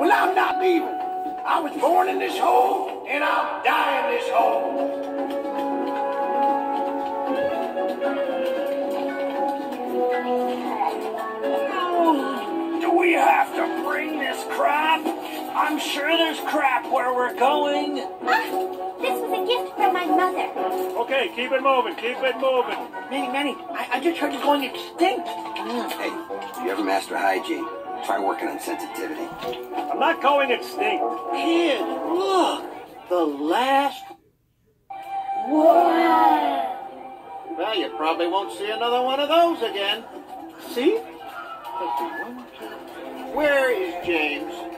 But I'm not leaving. I was born in this hole, and I'll die in this hole. Do we have to bring this crap? I'm sure there's crap where we're going. Ah, this was a gift from my mother. Okay, keep it moving, keep it moving. Manny, Manny, I, I just heard you're going extinct. Hey, do you ever master hygiene? Try working on sensitivity. Not going extinct. Kid, look. The last. one! Well, you probably won't see another one of those again. See? Let's see, one, two. Where is James?